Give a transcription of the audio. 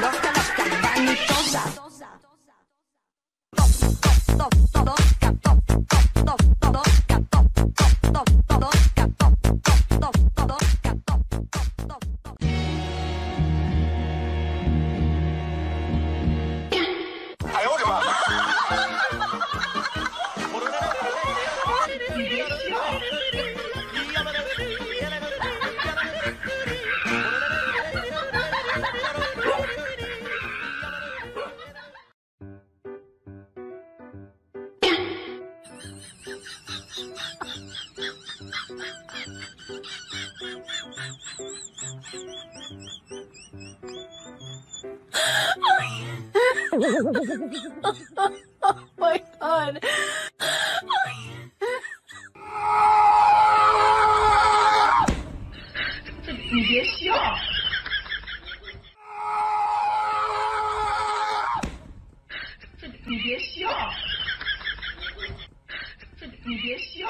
loca, loca, vanitosa. Top, top, top, top, 啊！！Oh my god！这你别笑！你别笑！